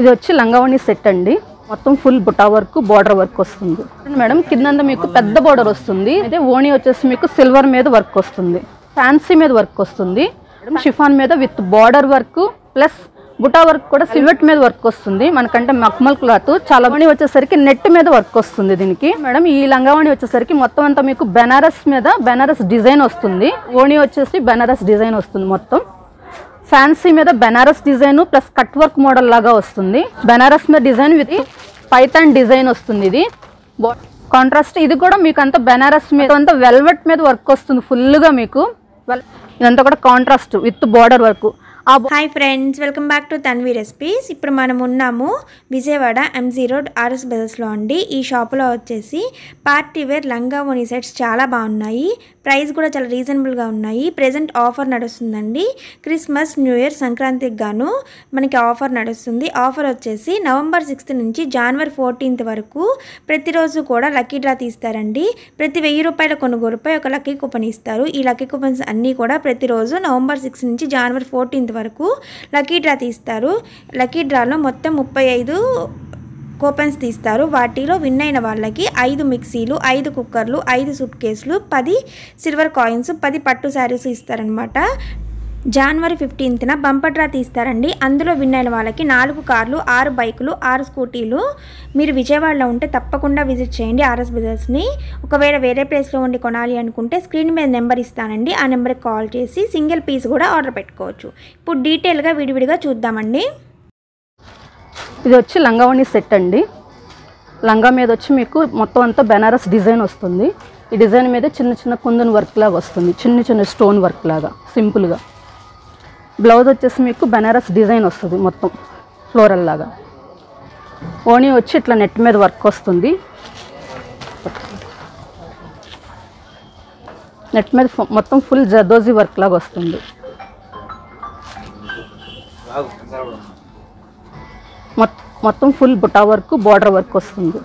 ఇది వచ్చి లంగావణి సెట్ అండి. మొత్తం full buta work border work వస్తుంది. మేడం కింద మీకు పెద్ద బార్డర్ వస్తుంది. అయితే ఓణి వచ్చేసి మీకు సిల్వర్ మీద వర్క్ వస్తుంది. ఫ్యాన్సీ మీద వర్క్ వస్తుంది. షిఫాన్ మీద with border work plus buta work కూడా సిల్వెట్ మీద వర్క్ వస్తుంది. మనకంటే మక్మల్ క్లాత్ చాలా మణి వచ్చేసరికి నెట్ మీద వర్క్ వస్తుంది దీనికి. మేడం ఈ లంగావణి వచ్చేసరికి మొత్తం అంతా మీకు బెనారస్ మీద బెనారస్ డిజైన్ వస్తుంది. ఓణి వచ్చేసి బెనారస్ డిజైన్ వస్తుంది మొత్తం. ఫ్యాన్సీ మీద Banaras design plus cut work model లాగా వస్తుంది. బెనారస్ మీద డిజైన్ విత్ పైథాన్ డిజైన్ వస్తుంది ఇది. కాంట్రాస్ట్ ఇది కూడా మీకు అంతా బెనారస్ మీద అంత వెల్వెట్ మీద వర్క్ వస్తుంది ఫుల్గా మీకు. వెల్- ఇదంతా కూడా contrast with border work hi friends welcome back to Tanvi recipes ఇప్పుడు మనం ఉన్నాము విజయవాడ ఎంజీ రోడ్ ఆర్ఎస్ బజర్స్లో అండి. ఈ షాప్లో వచ్చేసి పార్టీ వేర్ లంగా ఓని సెట్స్ చాలా బాగున్నాయి. ప్రైస్ కూడా చాలా రీజనబుల్గా ఉన్నాయి. ప్రజెంట్ ఆఫర్ నడుస్తుందండి. క్రిస్మస్ న్యూ ఇయర్ సంక్రాంతికి గాను మనకి ఆఫర్ నడుస్తుంది. ఆఫర్ వచ్చేసి నవంబర్ సిక్స్త్ నుంచి జనవరి ఫోర్టీన్త్ వరకు ప్రతిరోజు కూడా లక్కీ డ్రా తీస్తారండి. ప్రతి వెయ్యి రూపాయల కొనుగోలుపై ఒక లక్కీ కూపన్ ఇస్తారు. ఈ లక్కీ కూపన్స్ అన్నీ కూడా ప్రతిరోజు నవంబర్ సిక్స్త్ నుంచి జనవరి ఫోర్టీన్త్ వరకు లక్కీ డ్రా తీస్తారు. లక్కీ డ్రాలో మొత్తం ముప్పై ఐదు కూపన్స్ తీస్తారు. వాటిలో విన్ అయిన వాళ్ళకి ఐదు మిక్సీలు ఐదు కుక్కర్లు ఐదు సూట్ కేసులు పది సిల్వర్ కాయిన్స్ పది పట్టు శారీస్ ఇస్తారనమాట జనవరి ఫిఫ్టీన్త్న బంపర్ డ్రా తీస్తారండి. అందులో విన్ అయిన వాళ్ళకి నాలుగు కార్లు ఆరు బైకులు ఆరు స్కూటీలు. మీరు విజయవాడలో ఉంటే తప్పకుండా విజిట్ చేయండి ఆర్ఎస్ బ్రదర్స్ని ఒకవేళ వేరే ప్లేస్లో ఉండి కొనాలి అనుకుంటే స్క్రీన్ మీద నెంబర్ ఇస్తానండి. ఆ నెంబర్కి కాల్ చేసి సింగిల్ పీస్ కూడా ఆర్డర్ పెట్టుకోవచ్చు. ఇప్పుడు డీటెయిల్గా విడివిడిగా చూద్దామండి. ఇది వచ్చి లంగావణి సెట్ అండి. లంగా మీద వచ్చి మీకు మొత్తం అంతా బెనారస్ డిజైన్ వస్తుంది. ఈ డిజైన్ మీద చిన్న చిన్న కుందన్ వర్క్ లాగా వస్తుంది. చిన్న చిన్న స్టోన్ వర్క్ లాగా సింపుల్గా. బ్లౌజ్ వచ్చేసి మీకు బెనారస్ డిజైన్ వస్తుంది మొత్తం ఫ్లోరల్ లాగా. ఓణి వచ్చి ఇట్లా నెట్ మీద వర్క్ వస్తుంది. నెట్ మీద మొత్తం ఫుల్ జర్దోజీ వర్క్ లాగా వస్తుంది. మొత్తం full buta work border work వస్తుంది.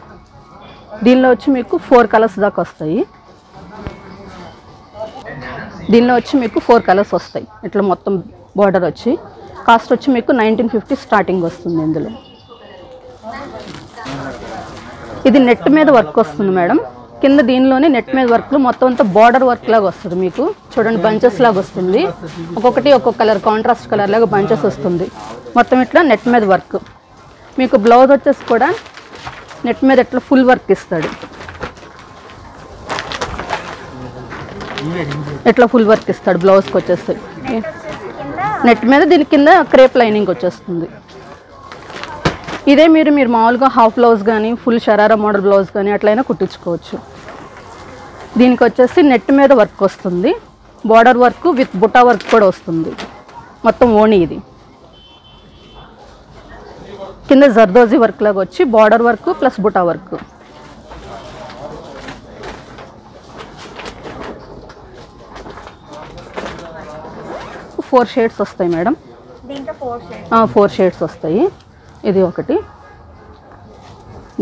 దీనిలో వచ్చి మీకు ఫోర్ కలర్స్ దాకా వస్తాయి. దీనిలో వచ్చి మీకు ఫోర్ కలర్స్ వస్తాయి. ఇట్లా మొత్తం బార్డర్ వచ్చి కాస్ట్ వచ్చి మీకు నైన్టీన్ ఫిఫ్టీ స్టార్టింగ్ వస్తుంది ఇందులో. ఇది నెట్ మీద వర్క్ వస్తుంది మేడం. కింద దీనిలోనే నెట్ మీద వర్క్ మొత్తం అంతా బార్డర్ వర్క్ లాగా వస్తుంది మీకు. చూడండి బంచెస్ లాగా వస్తుంది. ఒక్కొక్కటి ఒక్కొక్క కలర్ కాంట్రాస్ట్ కలర్ లాగా బంచెస్ వస్తుంది. మొత్తం ఇట్లా నెట్ మీద వర్క్ మీకు బ్లౌజ్ వచ్చేసి కూడా నెట్ మీద ఇట్లా ఫుల్ వర్క్ ఇస్తాడు. ఇట్లా ఫుల్ వర్క్ ఇస్తాడు బ్లౌజ్కి వచ్చేసి. నెట్ మీద దీని కింద క్రేప్ లైనింగ్ వచ్చేస్తుంది. ఇదే మీరు మీరు మామూలుగా హాఫ్ బ్లౌజ్ కానీ ఫుల్ షరారా మోడల్ బ్లౌజ్ కానీ అట్లయినా కుట్టించుకోవచ్చు. దీనికి వచ్చేసి నెట్ మీద వర్క్ వస్తుంది. Border work with buta work కూడా వస్తుంది. మొత్తం ఓణి ఇది. కింద జర్దోజీ వర్క్ లాగా వచ్చి border work plus buta work. Four shades వస్తాయి మేడం. Four shades. వస్తాయి. ఇది ఒకటి.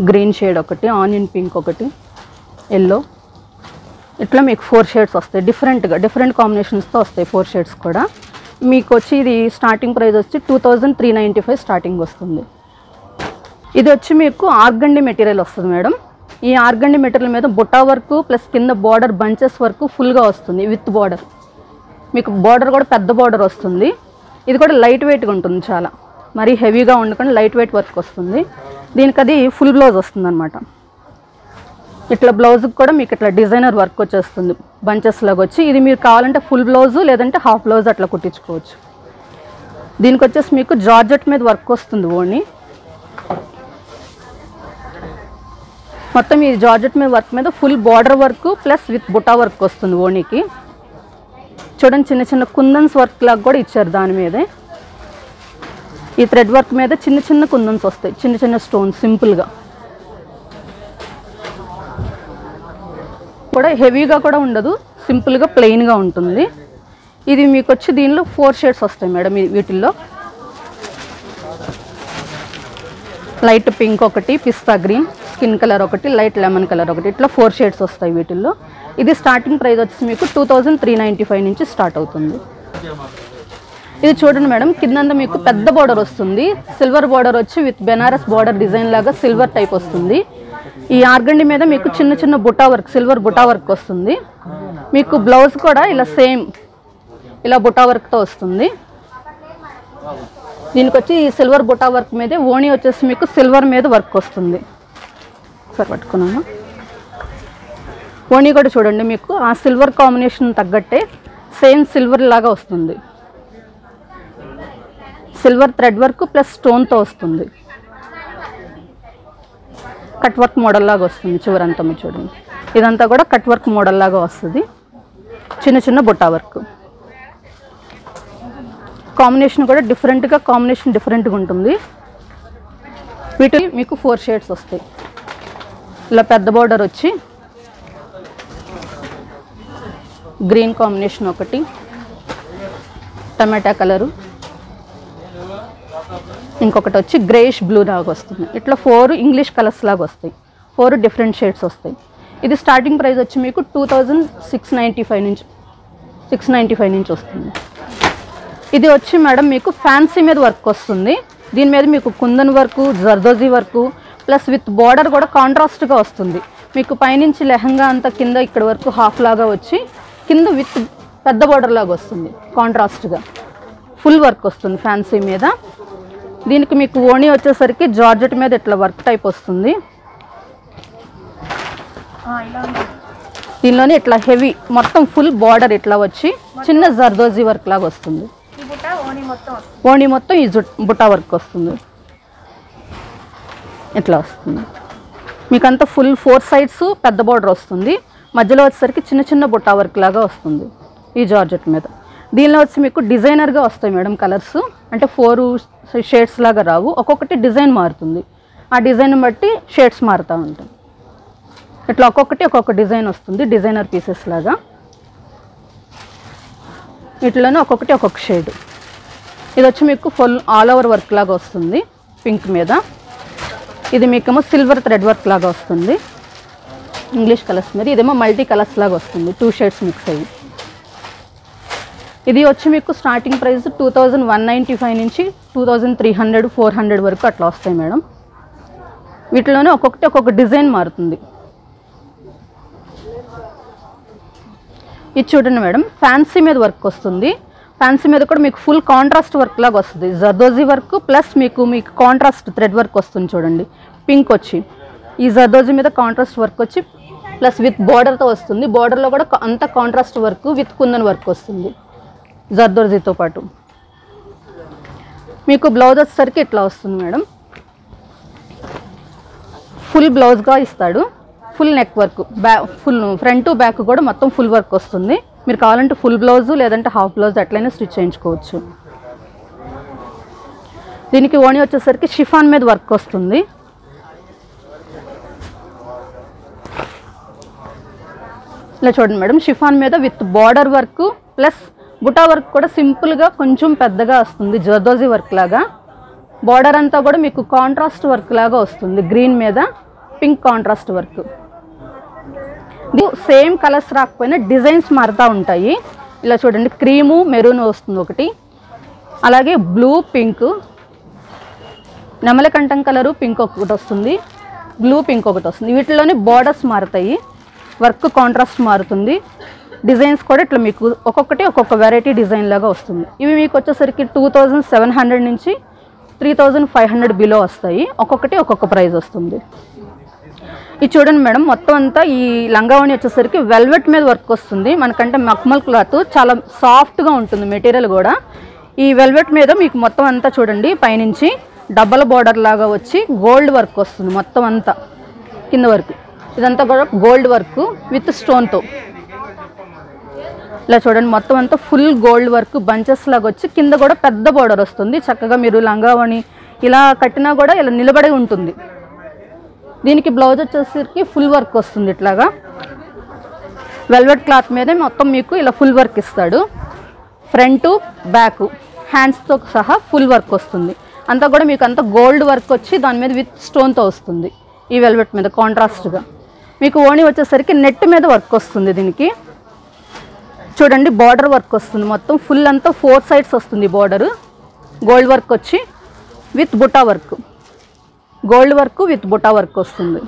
గ్రీన్ షేడ్ ఒకటి ఆనియన్ పింక్ ఒకటి ఎల్లో. ఇట్లా మీకు ఫోర్ షేడ్స్ వస్తాయి. డిఫరెంట్గా డిఫరెంట్ కాంబినేషన్స్తో వస్తాయి ఫోర్ షేడ్స్ కూడా. మీకు వచ్చి ఇది స్టార్టింగ్ ప్రైస్ వచ్చి two thousand three ninety five starting వస్తుంది. ఇది వచ్చి మీకు ఆర్గండి మెటీరియల్ వస్తుంది మేడం. ఈ ఆర్గండి మెటీరియల్ మీద బుటా వర్క్ ప్లస్ కింద బార్డర్ బంచెస్ వర్క్ ఫుల్గా వస్తుంది విత్ బార్డర్. మీకు బార్డర్ కూడా పెద్ద బార్డర్ వస్తుంది. ఇది కూడా లైట్ వెయిట్గా ఉంటుంది చాలా. మరీ హెవీగా ఉండకుండా లైట్ వెయిట్ వర్క్ వస్తుంది. దీనికి అది ఫుల్ బ్లౌజ్ వస్తుంది అనమాట ఇట్లా బ్లౌజ్కి కూడా మీకు ఇట్లా డిజైనర్ వర్క్ వచ్చేస్తుంది. బంచెస్ లాగా వచ్చి ఇది మీరు కావాలంటే ఫుల్ బ్లౌజ్ లేదంటే హాఫ్ బ్లౌజ్ అట్లా కుట్టించుకోవచ్చు. దీనికి వచ్చేసి మీకు జార్జెట్ మీద వర్క్ వస్తుంది ఓణి. మొత్తం ఈ జార్జెట్ మీద వర్క్ మీద full border work plus with buta work వస్తుంది ఓణికి. చూడండి చిన్న చిన్న కుందన్స్ వర్క్ లాగా కూడా ఇచ్చారు దాని మీదే. ఈ థ్రెడ్ వర్క్ మీద చిన్న చిన్న కుందన్స్ వస్తాయి చిన్న చిన్న స్టోన్స్ సింపుల్గా కూడా హెవీగా కూడా ఉండదు సింపుల్గా ప్లెయిన్గా ఉంటుంది. ఇది మీకు వచ్చి దీనిలో ఫోర్ షేడ్స్ వస్తాయి మేడం వీటిల్లో. లైట్ పింక్ ఒకటి పిస్తా గ్రీన్ స్కిన్ కలర్ ఒకటి లైట్ లెమన్ కలర్ ఒకటి ఇట్లా ఫోర్ షేడ్స్ వస్తాయి వీటిల్లో. ఇది స్టార్టింగ్ ప్రైస్ వచ్చి మీకు two thousand three ninety five నుంచి స్టార్ట్ అవుతుంది. ఇది చూడండి మేడం కిందంతా మీకు పెద్ద బోర్డర్ వస్తుంది. సిల్వర్ బార్డర్ వచ్చి విత్ బెనారస్ బార్డర్ డిజైన్ లాగా సిల్వర్ టైప్ వస్తుంది. ఈ ఆర్గండి మీద మీకు చిన్న చిన్న buta work silver buta work వస్తుంది. మీకు బ్లౌజ్ కూడా ఇలా సేమ్ ఇలా బుటా వర్క్తో వస్తుంది. దీనికి వచ్చి ఈ సిల్వర్ బుటా వర్క్ మీదే ఓణి వచ్చేసి మీకు సిల్వర్ మీద వర్క్ వస్తుంది. సరే పట్టుకున్నాను. ఓణి కూడా చూడండి మీకు. ఆ సిల్వర్ కాంబినేషన్ తగ్గట్టే సేమ్ సిల్వర్ లాగా వస్తుంది. సిల్వర్ థ్రెడ్ వర్క్ ప్లస్ స్టోన్తో వస్తుంది. కట్ వర్క్ మోడల్ లాగా వస్తుంది చివరంతా మీరు చూడండి. ఇదంతా కూడా కట్ వర్క్ మోడల్ లాగా వస్తుంది. చిన్న చిన్న బుట్టా వర్క్. కాంబినేషన్ కూడా డిఫరెంట్గా కాంబినేషన్ డిఫరెంట్గా ఉంటుంది. వీటి మీకు ఫోర్ షేడ్స్ వస్తాయి. ఇలా పెద్ద బార్డర్ వచ్చి గ్రీన్ కాంబినేషన్ ఒకటి. టమాటా కలరు. ఇంకొకటి వచ్చి గ్రేష్ బ్లూ లాగా వస్తుంది. ఇట్లా ఫోర్ ఇంగ్లీష్ కలర్స్ లాగా వస్తాయి. ఫోర్ డిఫరెంట్ షేడ్స్ వస్తాయి. ఇది స్టార్టింగ్ ప్రైస్ వచ్చి మీకు two thousand six ninety five నుంచి సిక్స్ నైంటీ ఫైవ్ నుంచి వస్తుంది. ఇది వచ్చి మేడం మీకు ఫ్యాన్సీ మీద వర్క్ వస్తుంది. దీని మీద మీకు kundan work zardozi work plus with border కూడా కాంట్రాస్ట్గా వస్తుంది. మీకు పైనుంచి లెహంగా అంతా కింద ఇక్కడ వరకు హాఫ్ లాగా వచ్చి కింద విత్ పెద్ద బార్డర్ లాగా వస్తుంది కాంట్రాస్ట్గా ఫుల్ వర్క్ వస్తుంది ఫ్యాన్సీ మీద. దీనికి మీకు ఓణి వచ్చేసరికి జార్జెట్ మీద ఇట్లా వర్క్ టైప్ వస్తుంది. దీనిలోనే ఇట్లా హెవీ మొత్తం ఫుల్ బార్డర్ ఇట్లా వచ్చి చిన్న జర్దోజీ వర్క్ లాగా వస్తుంది. ఓణి మొత్తం ఈ జుట్ బుట్టా వర్క్ వస్తుంది. ఇట్లా వస్తుంది. మీకంతా ఫుల్ ఫోర్ సైడ్స్ పెద్ద బార్డర్ వస్తుంది. మధ్యలో వచ్చేసరికి చిన్న చిన్న బుట్టా వర్క్ లాగా వస్తుంది ఈ జార్జెట్ మీద. దీనిలో వచ్చి మీకు డిజైనర్గా వస్తాయి మేడం కలర్స్. అంటే ఫోర్ షేడ్స్ లాగా రావు. ఒక్కొక్కటి డిజైన్ మారుతుంది. ఆ డిజైన్ బట్టి షేడ్స్ మారుతూ ఉంటాయి ఇట్లా ఒక్కొక్కటి ఒక్కొక్క డిజైన్ వస్తుంది డిజైనర్ పీసెస్ లాగా. వీటిలోనే ఒక్కొక్కటి ఒక్కొక్క షేడ్. ఇది వచ్చి మీకు ఫుల్ ఆల్ ఓవర్ వర్క్ లాగా వస్తుంది పింక్ మీద. ఇది మీకేమో సిల్వర్ థ్రెడ్ వర్క్ లాగా వస్తుంది. ఇంగ్లీష్ కలర్స్ మీద ఇదేమో మల్టీ కలర్స్ లాగా వస్తుంది. టూ షేడ్స్ మిక్స్ అయ్యి. ఇది వచ్చి మీకు starting price two thousand one ninety five నుంచి two thousand three hundred four hundred వరకు అట్లా వస్తాయి మేడం. వీటిలోనే ఒక్కొక్కటి ఒక్కొక్క డిజైన్ మారుతుంది. ఇది చూడండి మేడం ఫ్యాన్సీ మీద వర్క్ వస్తుంది. ఫ్యాన్సీ మీద కూడా మీకు ఫుల్ కాంట్రాస్ట్ వర్క్ లాగా వస్తుంది. జర్దోజీ వర్క్ ప్లస్ మీకు మీకు కాంట్రాస్ట్ థ్రెడ్ వర్క్ వస్తుంది చూడండి. పింక్ వచ్చి. ఈ జర్దోజీ మీద కాంట్రాస్ట్ వర్క్ వచ్చి ప్లస్ విత్ బార్డర్తో వస్తుంది. బార్డర్లో కూడా అంత contrast work with kundan work వస్తుంది. జర్దోర్జీతో పాటు. మీకు బ్లౌజ్ వచ్చేసరికి ఇట్లా వస్తుంది మేడం. ఫుల్ బ్లౌజ్గా ఇస్తాడు. Full neck work back full front back కూడా మొత్తం ఫుల్ వర్క్ వస్తుంది. మీరు కావాలంటే ఫుల్ బ్లౌజ్ లేదంటే హాఫ్ బ్లౌజ్ అట్లయినా స్టిచ్ చేయించుకోవచ్చు. దీనికి ఓణి వచ్చేసరికి షిఫాన్ మీద వర్క్ వస్తుంది. ఇలా చూడండి మేడం షిఫాన్ మీద with border work plus buta work కూడా సింపుల్గా కొంచెం పెద్దగా వస్తుంది జర్దోజీ వర్క్ లాగా. బార్డర్ అంతా కూడా మీకు కాంట్రాస్ట్ వర్క్ లాగా వస్తుంది గ్రీన్ మీద pink contrast work. Same colours రాకపోయినా డిజైన్స్ మారుతూ ఉంటాయి. ఇలా చూడండి క్రీము మెరూన్ వస్తుంది ఒకటి. అలాగే బ్లూ పింక్. నెమలకంఠం కలరు పింక్ ఒకటి వస్తుంది బ్లూ పింక్ ఒకటి వస్తుంది. వీటిలోనే బార్డర్స్ మారుతాయి. వర్క్ కాంట్రాస్ట్ మారుతుంది. డిజైన్స్ కూడా ఇట్లా మీకు ఒక్కొక్కటి ఒక్కొక్క వెరైటీ డిజైన్ లాగా వస్తుంది. ఇవి మీకు వచ్చేసరికి టూ థౌజండ్ సెవెన్ హండ్రెడ్ నుంచి three thousand five hundred below వస్తాయి. ఒక్కొక్కటి ఒక్కొక్క ప్రైస్ వస్తుంది. ఇది చూడండి మేడం మొత్తం అంతా ఈ లంగావణి వచ్చేసరికి వెల్వెట్ మీద వర్క్ వస్తుంది. మనకంటే మక్మల్ క్లాత్ చాలా సాఫ్ట్గా ఉంటుంది మెటీరియల్ కూడా. ఈ వెల్వెట్ మీద మీకు మొత్తం అంతా చూడండి పైనుంచి డబల్ బార్డర్ లాగా వచ్చి గోల్డ్ వర్క్ వస్తుంది మొత్తం అంతా కింద వరకు. ఇదంతా కూడా గోల్డ్ వర్క్ విత్ స్టోన్తో ఇలా చూడండి మొత్తం అంతా ఫుల్ గోల్డ్ వర్క్ బంచెస్ లాగా వచ్చి కింద కూడా పెద్ద బోర్డర్ వస్తుంది. చక్కగా మీరు లంగావణి ఇలా కట్టినా కూడా ఇలా నిలబడి ఉంటుంది. దీనికి బ్లౌజ్ వచ్చేసరికి ఫుల్ వర్క్ వస్తుంది ఇట్లాగా. వెల్వెట్ క్లాత్ మీదే మొత్తం మీకు ఇలా ఫుల్ వర్క్ ఇస్తాడు. ఫ్రంట్ బ్యాక్ హ్యాండ్స్తో సహా ఫుల్ వర్క్ వస్తుంది. అంతా కూడా మీకు అంతా గోల్డ్ వర్క్ వచ్చి దాని మీద విత్ స్టోన్తో వస్తుంది. ఈ వెల్వెట్ మీద కాంట్రాస్ట్గా మీకు ఓణి వచ్చేసరికి నెట్ మీద వర్క్ వస్తుంది దీనికి. చూడండి బార్డర్ వర్క్ వస్తుంది మొత్తం. ఫుల్ అంతా ఫోర్ సైడ్స్ వస్తుంది బార్డర్ గోల్డ్ వర్క్ వచ్చి with buta work gold work with buta work వస్తుంది.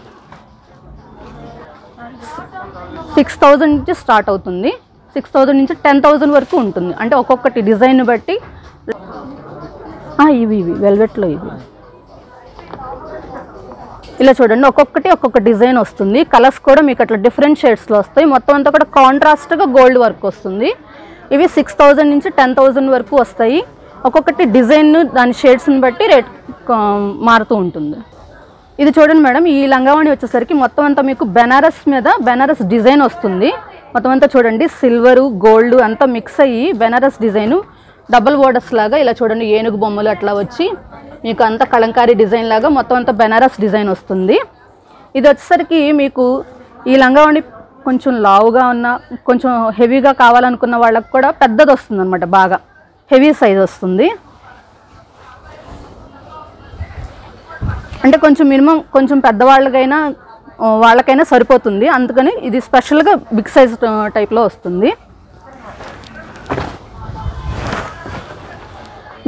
సిక్స్ థౌజండ్ నుంచి స్టార్ట్ అవుతుంది. సిక్స్ థౌజండ్ నుంచి టెన్ థౌజండ్ వరకు ఉంటుంది. అంటే ఒక్కొక్కటి డిజైన్ బట్టి. ఇవి ఇవి వెల్వెట్లో ఇవి. ఇలా చూడండి ఒక్కొక్కటి ఒక్కొక్క డిజైన్ వస్తుంది. కలర్స్ కూడా మీకు అట్లా డిఫరెంట్ షేడ్స్లో వస్తాయి. మొత్తం అంతా కూడా కాంట్రాస్ట్గా గోల్డ్ వర్క్ వస్తుంది. ఇవి సిక్స్ థౌజండ్ నుంచి టెన్ థౌజండ్ వరకు వస్తాయి. ఒక్కొక్కటి డిజైన్ దాని షేడ్స్ని బట్టి రేట్ మారుతూ ఉంటుంది. ఇది చూడండి మేడం ఈ లంగావాణి వచ్చేసరికి మొత్తం అంతా మీకు బెనారస్ మీద బెనారస్ డిజైన్ వస్తుంది. మొత్తం అంతా చూడండి సిల్వరు గోల్డ్ అంతా మిక్స్ అయ్యి బెనారస్ డిజైను. డబుల్ బోర్డర్స్ లాగా ఇలా చూడండి ఏనుగు బొమ్మలు అట్లా వచ్చి మీకు అంత కలంకారీ డిజైన్ లాగా మొత్తం అంతా బెనారస్ డిజైన్ వస్తుంది. ఇది వచ్చేసరికి మీకు ఈ లంగావాణి కొంచెం లావుగా ఉన్న కొంచెం హెవీగా కావాలనుకున్న వాళ్ళకి కూడా పెద్దది వస్తుంది అనమాట బాగా. హెవీ సైజ్ వస్తుంది. అంటే కొంచెం మినిమం కొంచెం పెద్దవాళ్ళకైనా వాళ్ళకైనా సరిపోతుంది. అందుకని ఇది స్పెషల్గా బిగ్ సైజ్ టైప్లో వస్తుంది.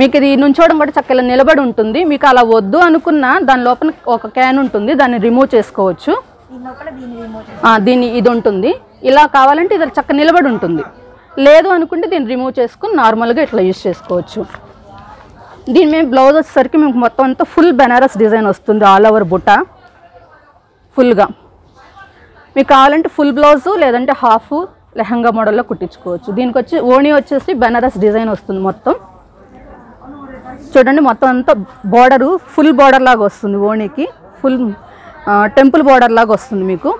మీకు ఇది నుంచోవడం కూడా చక్కగా నిలబడి ఉంటుంది. మీకు అలా వద్దు అనుకున్న దాని లోపల ఒక క్యాన్ ఉంటుంది. దాన్ని రిమూవ్ చేసుకోవచ్చు. దీని దీన్ని ఇది ఉంటుంది. ఇలా కావాలంటే ఇది చక్క నిలబడి ఉంటుంది. లేదు అనుకుంటే దీన్ని రిమూవ్ చేసుకుని నార్మల్గా ఇట్లా యూజ్ చేసుకోవచ్చు. దీని మేము బ్లౌజ్ వచ్చేసరికి మీకు మొత్తం అంతా ఫుల్ బెనారస్ డిజైన్ వస్తుంది ఆల్ ఓవర్ బుట్ట. ఫుల్గా మీకు కావాలంటే ఫుల్ బ్లౌజు లేదంటే హాఫ్ లెహంగా మోడల్లో కుట్టించుకోవచ్చు. దీనికి వచ్చి ఓణి వచ్చేసి బెనారస్ డిజైన్ వస్తుంది మొత్తం. చూడండి మొత్తం అంతా బార్డరు ఫుల్ బార్డర్ లాగా వస్తుంది ఓణికి. ఫుల్ టెంపుల్ బార్డర్ లాగా వస్తుంది మీకు.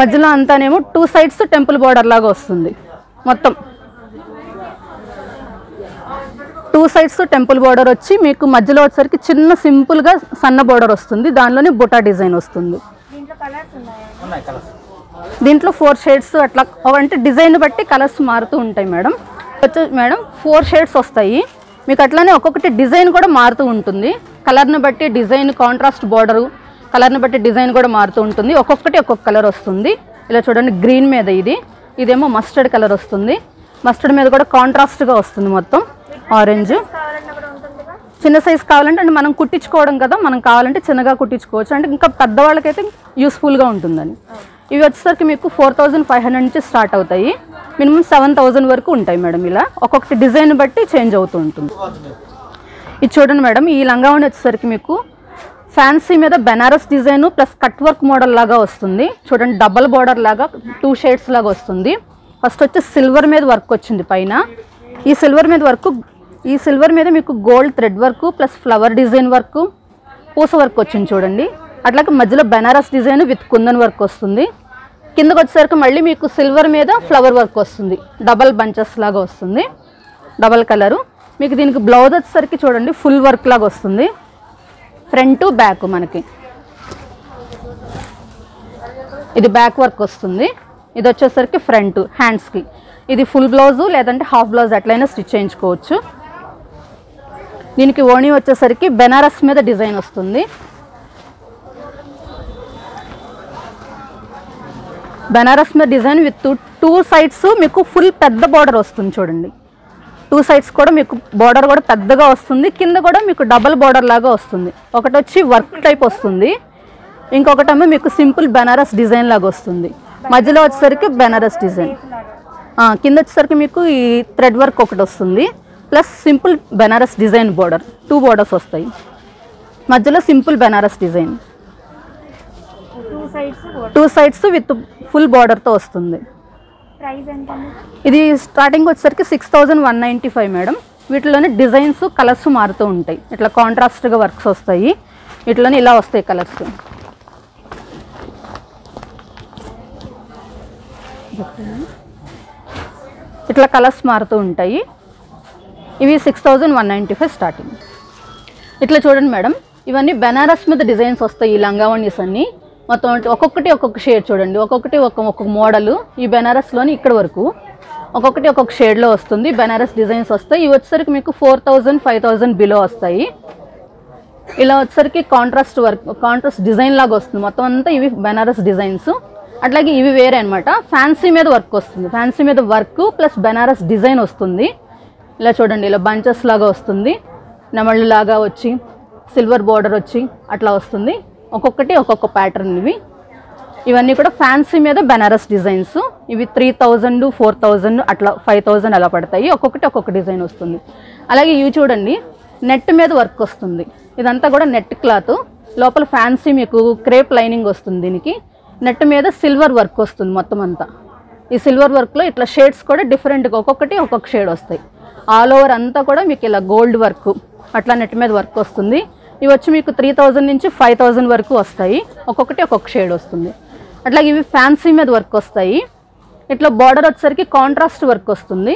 మధ్యలో అంతానేమో టూ సైడ్స్ టెంపుల్ బార్డర్ లాగా వస్తుంది మొత్తం. టూ సైడ్స్ టెంపుల్ బార్డర్ వచ్చి మీకు మధ్యలో వచ్చేసరికి చిన్న సింపుల్గా సన్న బార్డర్ వస్తుంది. దానిలోనే బుటా డిజైన్ వస్తుంది. దీంట్లో కలర్స్ ఉన్నాయా? ఉన్నాయి కలర్స్. దీంట్లో ఫోర్ షేడ్స్ అట్లా అంటే డిజైన్ బట్టి కలర్స్ మారుతూ ఉంటాయి మేడం. వచ్చే మేడం ఫోర్ షేడ్స్ వస్తాయి. మీకు అట్లానే ఒక్కొక్కటి డిజైన్ కూడా మారుతూ ఉంటుంది. కలర్ని బట్టి డిజైన్ కాంట్రాస్ట్ బార్డరు కలర్ని బట్టి డిజైన్ కూడా మారుతూ ఉంటుంది. ఒక్కొక్కటి ఒక్కొక్క కలర్ వస్తుంది. ఇలా చూడండి గ్రీన్ మీద ఇది. ఇదేమో మస్టర్డ్ కలర్ వస్తుంది. మస్టర్డ్ మీద కూడా కాంట్రాస్ట్గా వస్తుంది మొత్తం. ఆరెంజ్ చిన్న సైజ్ కావాలంటే అంటే మనం కుట్టించుకోవడం కదా మనం కావాలంటే చిన్నగా కుట్టించుకోవచ్చు. అంటే ఇంకా పెద్దవాళ్ళకైతే యూస్ఫుల్గా ఉంటుందని. ఇవి వచ్చేసరికి మీకు ఫోర్ థౌజండ్ ఫైవ్ హండ్రెడ్ నుంచి స్టార్ట్ అవుతాయి. మినిమం సెవెన్ థౌజండ్ వరకు ఉంటాయి మేడం ఇలా. ఒక్కొక్కటి డిజైన్ బట్టి చేంజ్ అవుతూ ఉంటుంది. ఇది చూడండి మేడం ఈ లంగావణి వచ్చేసరికి మీకు ఫ్యాన్సీ మీద Benaras design plus cut work model లాగా వస్తుంది. చూడండి డబల్ బార్డర్ లాగా టూ షేడ్స్ లాగా వస్తుంది. ఫస్ట్ వచ్చి సిల్వర్ మీద వర్క్ వచ్చింది పైన. ఈ సిల్వర్ మీద వర్క్ ఈ సిల్వర్ మీద మీకు gold thread work plus flower design work పూస వర్క్ వచ్చింది చూడండి. అట్లాగే మధ్యలో Benaras design with kundan work వస్తుంది. కిందకు వచ్చేసరికి మళ్ళీ మీకు సిల్వర్ మీద ఫ్లవర్ వర్క్ వస్తుంది. డబల్ బంచెస్ లాగా వస్తుంది. డబల్ కలరు మీకు దీనికి బ్లౌజ్ వచ్చేసరికి చూడండి ఫుల్ వర్క్ లాగా వస్తుంది. ఫ్రంట్ బ్యాక్ మనకి. ఇది బ్యాక్ వర్క్ వస్తుంది. ఇది వచ్చేసరికి ఫ్రంట్ హ్యాండ్స్కి ఇది ఫుల్ బ్లౌజు లేదంటే హాఫ్ బ్లౌజ్ ఎట్లయినా స్టిచ్ చేయించుకోవచ్చు. దీనికి ఓణి వచ్చేసరికి బెనారస్ మీద డిజైన్ వస్తుంది. బెనారస్ మీద డిజైన్ విత్ టూ సైడ్స్ మీకు ఫుల్ పెద్ద బార్డర్ వస్తుంది చూడండి. టూ సైడ్స్ కూడా మీకు బార్డర్ కూడా పెద్దగా వస్తుంది. కింద కూడా మీకు డబల్ బార్డర్ లాగా వస్తుంది. ఒకటి వచ్చి వర్క్ టైప్ వస్తుంది. ఇంకొకటేమో మీకు సింపుల్ బెనారస్ డిజైన్ లాగా వస్తుంది. మధ్యలో వచ్చేసరికి బెనారస్ డిజైన్. కింద వచ్చేసరికి మీకు ఈ థ్రెడ్ వర్క్ ఒకటి వస్తుంది. Plus simple Benaras design border two borders వస్తాయి. మధ్యలో simple Benaras design. Two sides with full బార్డర్తో వస్తుంది. ఇది స్టార్టింగ్ వచ్చేసరికి six thousand one ninety five madam వీటిలోనే డిజైన్స్ కలర్స్ మారుతూ ఉంటాయి. ఇట్లా కాంట్రాస్ట్గా వర్క్స్ వస్తాయి. వీటిలోనే ఇలా వస్తాయి కలర్స్ ఇట్లా కలర్స్ మారుతూ ఉంటాయి. ఇవి six thousand one ninety five starting ఇట్లా చూడండి మేడం ఇవన్నీ బెనారస్ మీద డిజైన్స్ వస్తాయి ఈ లంగావణీస్ అన్ని. మొత్తం ఒక్కొక్కటి ఒక్కొక్క షేడ్ చూడండి. ఒక్కొక్కటి ఒక్కొక్క ఒక్కొక్క మోడల్ ఈ బెనారస్లోని ఇక్కడ వరకు. ఒక్కొక్కటి ఒక్కొక్క షేడ్లో వస్తుంది. బెనారస్ డిజైన్స్ వస్తాయి. ఇవి వచ్చేసరికి మీకు four thousand five thousand below వస్తాయి. ఇలా వచ్చేసరికి కాంట్రాస్ట్ వర్క్ కాంట్రాస్ట్ డిజైన్ లాగా వస్తుంది. మొత్తం అంతా ఇవి బెనారస్ డిజైన్స్. అట్లాగే ఇవి వేరే అనమాట ఫ్యాన్సీ మీద వర్క్ వస్తుంది. ఫ్యాన్సీ మీద వర్క్ ప్లస్ బెనారస్ డిజైన్ వస్తుంది. ఇలా చూడండి. ఇలా బంచెస్ లాగా వస్తుంది. నెమళ్ళు లాగా వచ్చి సిల్వర్ బార్డర్ వచ్చి అట్లా వస్తుంది. ఒక్కొక్కటి ఒక్కొక్క ప్యాటర్న్ ఇవి. ఇవన్నీ కూడా ఫ్యాన్సీ మీద బెనారస్ డిజైన్స్. ఇవి త్రీ థౌజండ్ ఫోర్ థౌజండ్ అట్లా ఫైవ్ థౌజండ్ అలా పడతాయి. ఒక్కొక్కటి ఒక్కొక్క డిజైన్ వస్తుంది. అలాగే ఇవి చూడండి నెట్ మీద వర్క్ వస్తుంది. ఇదంతా కూడా నెట్ క్లాత్ లోపల ఫ్యాన్సీ మీకు క్రేప్ లైనింగ్ వస్తుంది దీనికి. నెట్ మీద సిల్వర్ వర్క్ వస్తుంది మొత్తం అంతా. ఈ సిల్వర్ వర్క్లో ఇట్లా షేడ్స్ కూడా డిఫరెంట్గా ఒక్కొక్కటి ఒక్కొక్క షేడ్ వస్తాయి. ఆల్ ఓవర్ అంతా కూడా మీకు ఇలా గోల్డ్ వర్క్ అట్లా నెట్ మీద వర్క్ వస్తుంది. ఇవి వచ్చి మీకు త్రీ థౌజండ్ నుంచి ఫైవ్ థౌజండ్ వరకు వస్తాయి. ఒక్కొక్కటి ఒక్కొక్క షేడ్ వస్తుంది. అట్లా ఇవి ఫ్యాన్సీ మీద వర్క్ వస్తాయి. ఇట్లా బార్డర్ వచ్చేసరికి కాంట్రాస్ట్ వర్క్ వస్తుంది.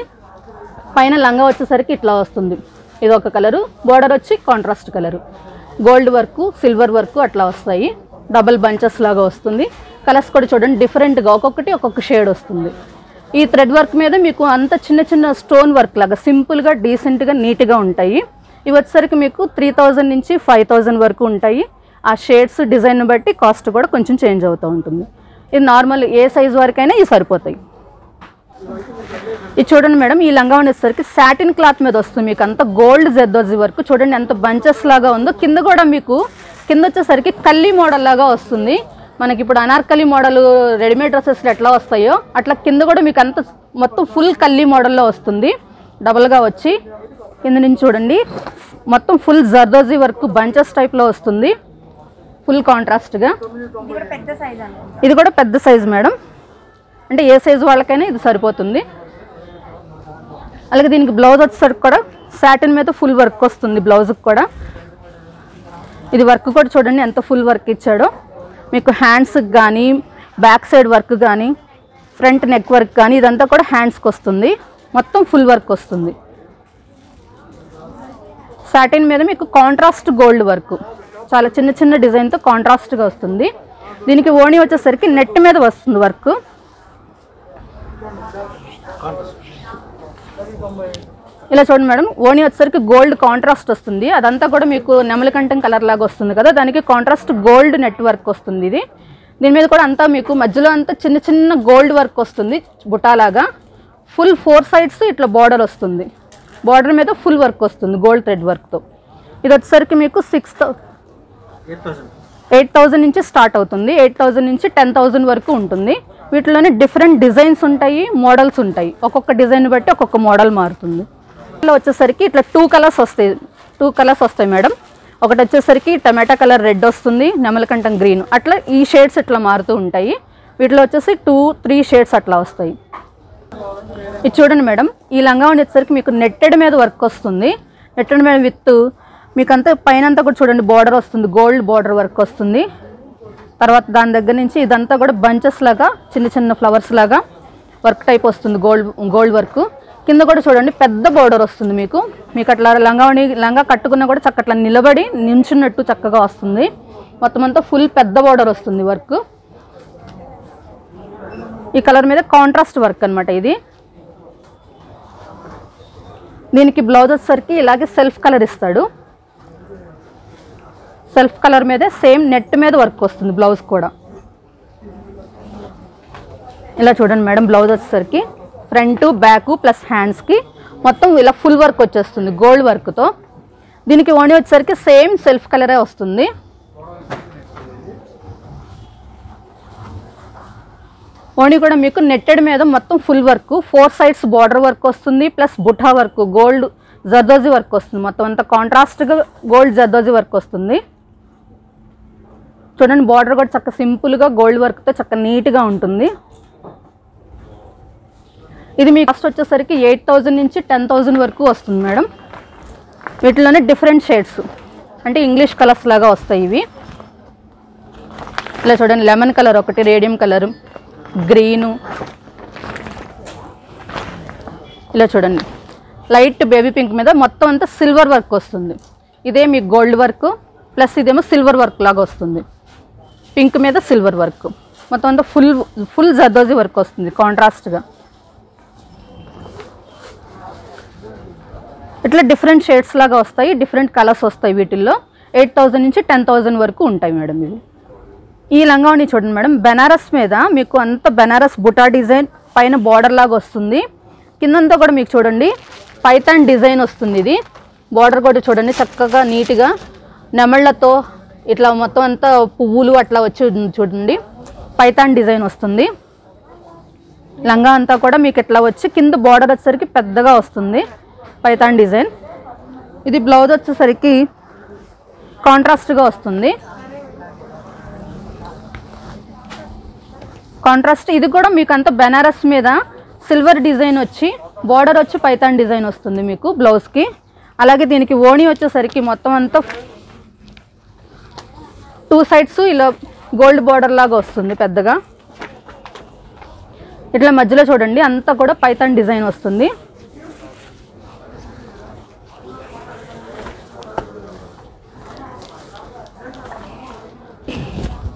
పైన లంగా వచ్చేసరికి ఇట్లా వస్తుంది. ఇది ఒక కలరు బార్డర్ వచ్చి contrast colour gold work silver work అట్లా వస్తాయి. డబల్ బంచెస్ లాగా వస్తుంది. కలర్స్ కూడా చూడండి డిఫరెంట్గా ఒక్కొక్కటి ఒక్కొక్క షేడ్ వస్తుంది. ఈ థ్రెడ్ వర్క్ మీద మీకు అంత చిన్న చిన్న స్టోన్ వర్క్ లాగా సింపుల్గా డీసెంట్గా నీట్గా ఉంటాయి. ఇవి వచ్చేసరికి మీకు త్రీ థౌజండ్ నుంచి ఫైవ్ థౌజండ్ వరకు ఉంటాయి. ఆ షేడ్స్ డిజైన్ బట్టి కాస్ట్ కూడా కొంచెం చేంజ్ అవుతూ ఉంటుంది. ఇది నార్మల్ ఏ సైజ్ వరకైనా ఇవి సరిపోతాయి. ఇది చూడండి మేడం ఈ లంగా ఉండేసరికి సాటిన్ క్లాత్ మీద వస్తుంది మీకు. అంత గోల్డ్ జెద్దోజీ వరకు చూడండి ఎంత బంచెస్ లాగా ఉందో. కింద కూడా మీకు కింద వచ్చేసరికి కల్లి మోడల్ లాగా వస్తుంది. మనకి ఇప్పుడు అనార్కలి మోడల్ రెడీమేడ్ డ్రెస్సెస్లు ఎట్లా వస్తాయో అట్లా కింద కూడా మీకు అంత మొత్తం ఫుల్ కల్లి మోడల్లో వస్తుంది. డబల్గా వచ్చి కింద నుంచి చూడండి. మొత్తం ఫుల్ జర్దోజీ వర్క్ బంచెస్ టైప్లో వస్తుంది. ఫుల్ కాంట్రాస్ట్గా ఇది కూడా పెద్ద సైజ్ ఇది కూడా పెద్ద సైజు మేడం. అంటే ఏ సైజు వాళ్ళకైనా ఇది సరిపోతుంది. అలాగే దీనికి బ్లౌజ్ వచ్చేసరికి కూడా సాటిన్ మీద ఫుల్ వర్క్ వస్తుంది బ్లౌజ్కి కూడా. ఇది వర్క్ కూడా చూడండి ఎంత ఫుల్ వర్క్ ఇచ్చాడో. మీకు హ్యాండ్స్కి కానీ బ్యాక్ సైడ్ వర్క్ కానీ ఫ్రంట్ నెక్ వర్క్ కానీ ఇదంతా కూడా హ్యాండ్స్కి వస్తుంది. మొత్తం ఫుల్ వర్క్ వస్తుంది. సాటిన్ మీద మీకు కాంట్రాస్ట్ గోల్డ్ వర్క్. చాలా చిన్న చిన్న డిజైన్తో కాంట్రాస్ట్గా వస్తుంది. దీనికి ఓణి వచ్చేసరికి నెట్ మీద వస్తుంది వర్క్. ఇలా చూడండి మేడం ఓణి వచ్చేసరికి గోల్డ్ కాంట్రాస్ట్ వస్తుంది. అదంతా కూడా మీకు నెమలికంఠం కలర్ లాగా వస్తుంది కదా దానికి కాంట్రాస్ట్ గోల్డ్ నెట్ వర్క్ వస్తుంది ఇది. దీని మీద కూడా అంతా మీకు మధ్యలో అంతా చిన్న చిన్న గోల్డ్ వర్క్ వస్తుంది బుటాలాగా. ఫుల్ ఫోర్ సైడ్స్ ఇట్లా బార్డర్ వస్తుంది. బార్డర్ మీద ఫుల్ వర్క్ వస్తుంది గోల్డ్ థ్రెడ్ వర్క్తో ఇది వచ్చేసరికి మీకు సిక్స్ ఎయిట్ థౌజండ్ నుంచి స్టార్ట్ అవుతుంది. ఎయిట్ థౌజండ్ నుంచి టెన్ థౌజండ్ వరకు ఉంటుంది. వీటిలోనే డిఫరెంట్ డిజైన్స్ ఉంటాయి మోడల్స్ ఉంటాయి. ఒక్కొక్క డిజైన్ బట్టి ఒక్కొక్క మోడల్ మారుతుంది. ఇట్లా వచ్చేసరికి ఇట్లా టూ కలర్స్ వస్తాయి. టూ కలర్స్ వస్తాయి మేడం. ఒకటి వచ్చేసరికి టమాటా కలర్ రెడ్ వస్తుంది నెమలకంఠం గ్రీన్ అట్లా ఈ షేడ్స్ ఇట్లా మారుతూ ఉంటాయి. వీటిలో వచ్చేసి టూ త్రీ షేడ్స్ అట్లా వస్తాయి. ఇది చూడండి మేడం. ఈ లంగా వచ్చేసరికి మీకు నెట్టెడ్ మీద వర్క్ వస్తుంది. నెట్టెడ్ మీద విత్ మీకు అంతా పైన అంతా కూడా చూడండి బార్డర్ వస్తుంది. గోల్డ్ బార్డర్ వర్క్ వస్తుంది. తర్వాత దాని దగ్గర నుంచి ఇదంతా కూడా బంచెస్ లాగా చిన్న చిన్న ఫ్లవర్స్ లాగా వర్క్ టైప్ వస్తుంది గోల్డ్ గోల్డ్ వర్క్ కింద కూడా చూడండి పెద్ద బార్డర్ వస్తుంది మీకు. మీకు అట్లా లంగావణి లంగా కట్టుకున్నా కూడా చక్కట్లా నిలబడి నించున్నట్టు చక్కగా వస్తుంది. మొత్తం అంతా ఫుల్ పెద్ద బార్డర్ వస్తుంది వర్క్ ఈ కలర్ మీద కాంట్రాస్ట్ వర్క్ అనమాట ఇది. దీనికి బ్లౌజ్ వచ్చేసరికి ఇలాగే సెల్ఫ్ కలర్ ఇస్తాడు. సెల్ఫ్ కలర్ మీదే సేమ్ నెట్ మీద వర్క్ వస్తుంది బ్లౌజ్ కూడా. ఇలా చూడండి మేడం బ్లౌజ్ వచ్చేసరికి ఫ్రంట్ బ్యాక్ ప్లస్ హ్యాండ్స్కి మొత్తం ఇలా ఫుల్ వర్క్ వచ్చేస్తుంది గోల్డ్ వర్క్తో దీనికి ఓణి వచ్చేసరికి సేమ్ సెల్ఫ్ కలరే వస్తుంది. ఓన్లీ కూడా మీకు నెట్టెడ్ మీద మొత్తం full work four sides border work వస్తుంది plus buta work gold zardozi work వస్తుంది. మొత్తం అంతా కాంట్రాస్ట్గా గోల్డ్ జర్దోజీ వర్క్ వస్తుంది. చూడండి బార్డర్ కూడా చక్క సింపుల్గా గోల్డ్ వర్క్తో చక్క నీట్గా ఉంటుంది. ఇది మీ కాస్ట్ వచ్చేసరికి ఎయిట్ థౌజండ్ నుంచి టెన్ థౌజండ్ వరకు వస్తుంది మేడం. వీటిలోనే డిఫరెంట్ షేడ్స్ అంటే ఇంగ్లీష్ కలర్స్ లాగా వస్తాయి ఇవి. ఇలా చూడండి లెమన్ కలర్ ఒకటి రేడియం కలరు. గ్రీను. ఇలా చూడండి. లైట్ బేబీ పింక్ మీద మొత్తం అంతా సిల్వర్ వర్క్ వస్తుంది. ఇదే మీకు గోల్డ్ వర్క్ ప్లస్ ఇదేమో సిల్వర్ వర్క్ లాగా వస్తుంది. పింక్ మీద సిల్వర్ వర్క్. మొత్తం అంతా ఫుల్ ఫుల్ జర్దోజీ వర్క్ వస్తుంది కాంట్రాస్ట్గా. ఇట్లా డిఫరెంట్ షేడ్స్ లాగా వస్తాయి డిఫరెంట్ కలర్స్ వస్తాయి వీటిల్లో. ఎయిట్ థౌజండ్ నుంచి టెన్ థౌజండ్ వరకు ఉంటాయి మేడం ఇవి. ఈ లంగా ఉండి చూడండి మేడం. బెనారస్ మీద మీకు అంత బెనారస్ బుటా డిజైన్ పైన బార్డర్ లాగా వస్తుంది. కిందంతా కూడా మీకు చూడండి పైతాన్ డిజైన్ వస్తుంది ఇది. బార్డర్ కూడా చూడండి చక్కగా నీట్గా నెమళ్ళతో ఇట్లా మొత్తం అంతా పువ్వులు అట్లా వచ్చి చూడండి. పైతాన్ డిజైన్ వస్తుంది. లంగా అంతా కూడా మీకు ఇట్లా వచ్చి కింద బార్డర్ వచ్చేసరికి పెద్దగా వస్తుంది పైతాన్ డిజైన్. ఇది బ్లౌజ్ వచ్చేసరికి కాంట్రాస్ట్గా వస్తుంది. కాంట్రాస్ట్. ఇది కూడా మీకు అంత బెనారస్ మీద సిల్వర్ డిజైన్ వచ్చి బార్డర్ వచ్చి పైతాన్ డిజైన్ వస్తుంది మీకు బ్లౌజ్కి అలాగే దీనికి ఓణి వచ్చేసరికి మొత్తం అంతా టూ సైడ్స్ ఇలా గోల్డ్ బార్డర్ లాగా వస్తుంది పెద్దగా. ఇట్లా మధ్యలో చూడండి అంతా కూడా పైతాన్ డిజైన్ వస్తుంది.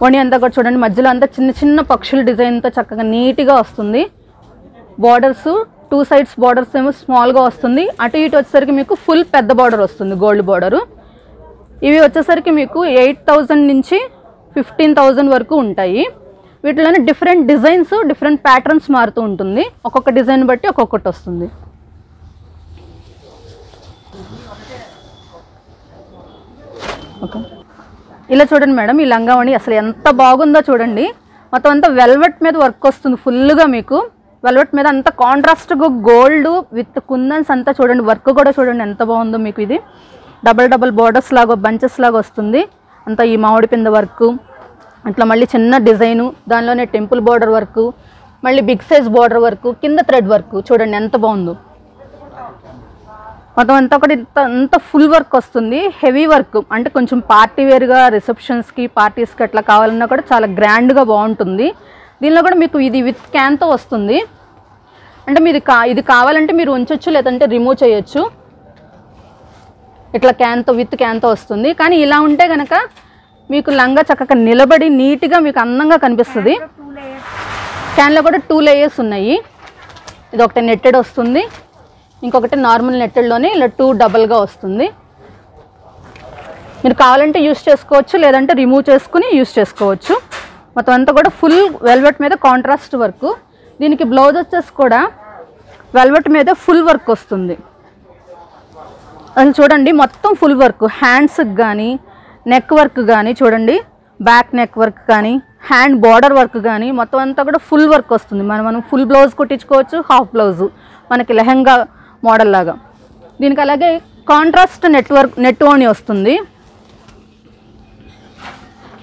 ఓణి అంతా కూడా చూడండి. మధ్యలో అంతా చిన్న చిన్న పక్షుల డిజైన్తో చక్కగా నీట్గా వస్తుంది. బార్డర్స్ టూ సైడ్స్ బార్డర్స్ ఏమో స్మాల్గా వస్తుంది. అటు ఇటు వచ్చేసరికి మీకు ఫుల్ పెద్ద బార్డర్ వస్తుంది గోల్డ్ బార్డరు ఇవి వచ్చేసరికి మీకు ఎయిట్ నుంచి ఫిఫ్టీన్ థౌజండ్ వరకు ఉంటాయి. వీటిలోనే డిఫరెంట్ డిజైన్స్ డిఫరెంట్ ప్యాటర్న్స్ మారుతూ ఉంటుంది. ఒక్కొక్క డిజైన్ బట్టి ఒక్కొక్కటి వస్తుంది. ఓకే ఇలా చూడండి మేడం ఈ లంగావణి అసలు ఎంత బాగుందో చూడండి. మొత్తం అంతా వెల్వెట్ మీద వర్క్ వస్తుంది ఫుల్గా మీకు. వెల్వెట్ మీద అంత కాంట్రాస్ట్గా గోల్డ్ విత్ కుందన్స్ అంతా చూడండి వర్క్ కూడా చూడండి ఎంత బాగుందో మీకు ఇది. డబల్ డబల్ బోర్డర్స్ లాగా బంచెస్ లాగా వస్తుంది. అంతా ఈ మామిడి పింద వర్క్ అట్లా మళ్ళీ చిన్న డిజైను దానిలోనే టెంపుల్ బార్డర్ వర్క్ మళ్ళీ బిగ్ సైజ్ బార్డర్ వర్క్ కింద థ్రెడ్ వర్క్ చూడండి ఎంత బాగుందో. మొత్తం అంతా కూడా ఇంత అంత ఫుల్ వర్క్ వస్తుంది. హెవీ వర్క్ అంటే కొంచెం పార్టీ వేర్గా రిసెప్షన్స్కి పార్టీస్కి అట్లా కావాలన్నా కూడా చాలా గ్రాండ్గా బాగుంటుంది. దీనిలో కూడా మీకు ఇది విత్ క్యాన్తో వస్తుంది. అంటే మీది కా ఇది కావాలంటే మీరు ఉంచొచ్చు లేదంటే రిమూవ్ చేయొచ్చు. ఇట్లా క్యాన్తో విత్ క్యాన్తో వస్తుంది. కానీ ఇలా ఉంటే కనుక మీకు లంగా చక్కగా నిలబడి నీట్గా మీకు అందంగా కనిపిస్తుంది. క్యాన్లో కూడా టూ లేయర్స్ ఉన్నాయి. ఇది ఒకటి నెట్టెడ్ వస్తుంది. ఇంకొకటి నార్మల్ నెట్టెడ్లోనే ఇలా టూ డబల్గా వస్తుంది. మీరు కావాలంటే యూస్ చేసుకోవచ్చు లేదంటే రిమూవ్ చేసుకుని యూస్ చేసుకోవచ్చు. మొత్తం అంతా కూడా ఫుల్ వెల్వెట్ మీద కాంట్రాస్ట్ వర్క్ దీనికి బ్లౌజ్ వచ్చేసి కూడా వెల్వెట్ మీద ఫుల్ వర్క్ వస్తుంది. అది చూడండి మొత్తం ఫుల్ వర్క్ హ్యాండ్స్కి కానీ నెక్ వర్క్ కానీ చూడండి బ్యాక్ నెక్ వర్క్ కానీ హ్యాండ్ బార్డర్ వర్క్ కానీ మొత్తం అంతా కూడా ఫుల్ వర్క్ వస్తుంది. మనం మనం ఫుల్ బ్లౌజ్ కుట్టించుకోవచ్చు హాఫ్ బ్లౌజ్ మనకి లెహంగా మోడల్ లాగా. దీనికి అలాగే కాంట్రాస్ట్ నెట్వర్క్ నెట్ ఓని వస్తుంది.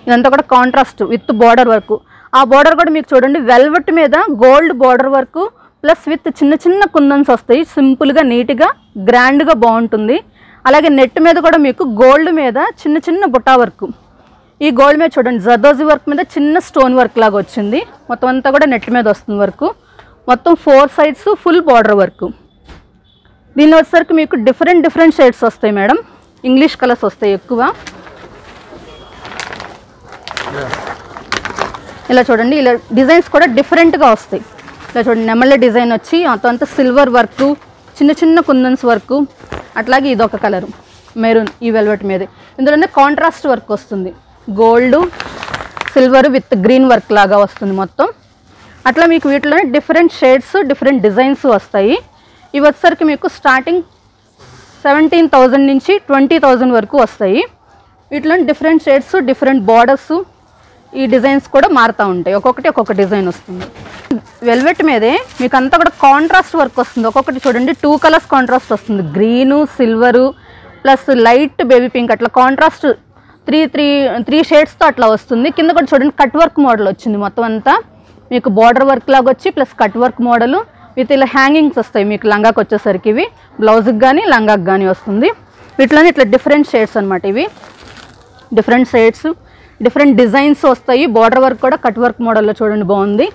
ఇదంతా కూడా కాంట్రాస్ట్ విత్ బోర్డర్ వర్క్ ఆ బోర్డర్ కూడా మీకు చూడండి వెల్వెట్ మీద gold border work plus with చిన్న చిన్న కుందన్స్ వస్తాయి. సింపుల్గా నీట్గా గ్రాండ్గా బాగుంటుంది. అలాగే నెట్ మీద కూడా మీకు గోల్డ్ మీద చిన్న చిన్న బుట్టా వర్క్ ఈ గోల్డ్ మీద చూడండి జర్దోజీ వర్క్ మీద చిన్న స్టోన్ వర్క్ లాగా వచ్చింది. మొత్తం అంతా కూడా నెట్ మీద వస్తుంది వర్క్ మొత్తం four sides full border work దీనిలో వచ్చేసరికి మీకు డిఫరెంట్ డిఫరెంట్ షేడ్స్ వస్తాయి మేడం. ఇంగ్లీష్ కలర్స్ వస్తాయి ఎక్కువ. ఇలా చూడండి ఇలా డిజైన్స్ కూడా డిఫరెంట్గా వస్తాయి. ఇలా చూడండి నెమళ్ళ డిజైన్ వచ్చి అంత సిల్వర్ వర్క్ చిన్న చిన్న కుందన్స్ వర్క్ అట్లాగే ఇదొక కలరు కలర్ మెరూన్ ఈ వెల్వెట్ మీద. ఇందులోనే కాంట్రాస్ట్ వర్క్ వస్తుంది. Gold silver with green work లాగా వస్తుంది మొత్తం. అట్లా మీకు వీటిలోనే డిఫరెంట్ షేడ్స్ డిఫరెంట్ డిజైన్స్ వస్తాయి. ఇవి వచ్చేసరికి మీకు స్టార్టింగ్ సెవెంటీన్ థౌజండ్ నుంచి ట్వంటీ థౌజండ్ వరకు వస్తాయి. వీటిలో డిఫరెంట్ షేడ్స్ డిఫరెంట్ బార్డర్స్ ఈ డిజైన్స్ కూడా మారుతూ ఉంటాయి. ఒక్కొక్కటి ఒక్కొక్క డిజైన్ వస్తుంది. వెల్వెట్ మీదే మీకు అంతా కూడా కాంట్రాస్ట్ వర్క్ వస్తుంది. ఒక్కొక్కటి చూడండి టూ కలర్స్ కాంట్రాస్ట్ వస్తుంది. Green silver plus light baby pink అట్లా కాంట్రాస్ట్ త్రీ త్రీ త్రీ షేడ్స్తో అట్లా వస్తుంది. కింద కూడా చూడండి కట్ వర్క్ మోడల్ వచ్చింది మొత్తం అంతా. మీకు బార్డర్ వర్క్ లాగా వచ్చి plus cut work model with ఇలా హ్యాంగింగ్స్ వస్తాయి మీకు లంగాకి వచ్చేసరికి ఇవి. బ్లౌజ్కి కానీ లంగాకి కానీ వస్తుంది. వీటిలోనే ఇట్లా డిఫరెంట్ షేడ్స్ అనమాట ఇవి. డిఫరెంట్ షేడ్స్ డిఫరెంట్ డిజైన్స్ వస్తాయి. బార్డర్ వర్క్ కూడా కట్ వర్క్ మోడల్లో చూడండి బాగుంది.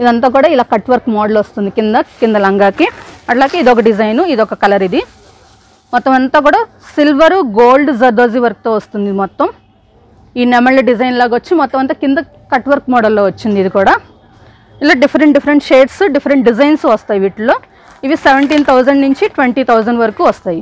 ఇదంతా కూడా ఇలా కట్ వర్క్ మోడల్ వస్తుంది కింద కింద లంగాకి. అట్లాగే ఇదొక డిజైను ఇదొక కలర్ ఇది. మొత్తం అంతా కూడా సిల్వరు గోల్డ్ జర్దోజీ వర్క్తో వస్తుంది మొత్తం. ఈ నెమళ్ళ డిజైన్ లాగా వచ్చి మొత్తం అంతా కింద కట్ వర్క్ మోడల్లో వచ్చింది ఇది కూడా. ఇలా different different shades different designs వస్తాయి వీటిలో. ఇవి సెవెంటీన్ థౌజండ్ నుంచి ట్వంటీ థౌజండ్ వరకు వస్తాయి.